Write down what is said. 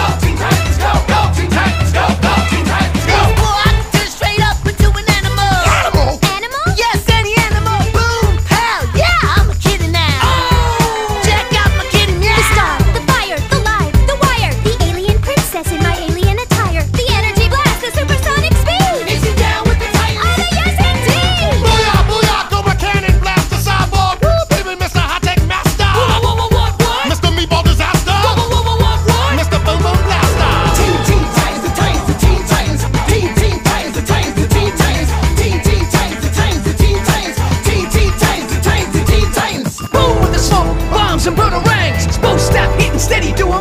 Stop some brutal ranks. Won't stop hitting steady, doing